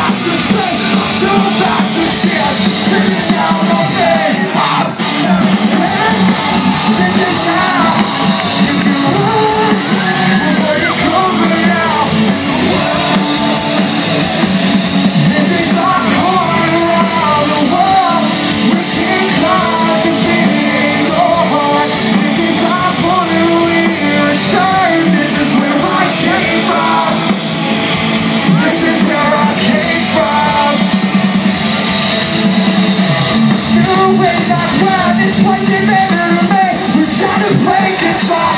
Not to space, to back away like wow, this place ain't to remain. We're trying to break it off.